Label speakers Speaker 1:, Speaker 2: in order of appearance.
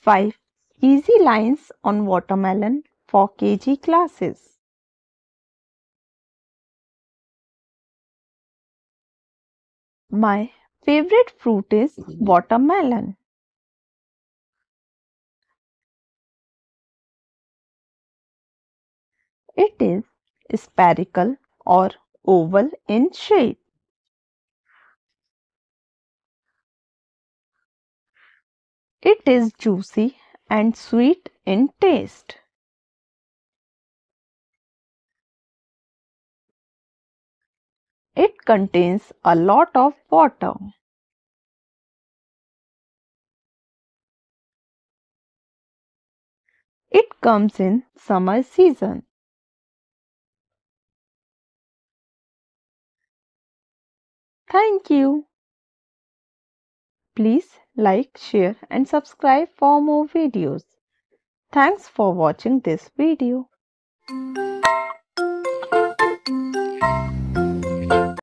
Speaker 1: 5 Easy lines on watermelon for KG classes. My favorite fruit is watermelon. It is spherical or oval in shape. It is juicy and sweet in taste. It contains a lot of water. It comes in summer season. Thank you. Please like, share and subscribe for more videos. Thanks for watching this video.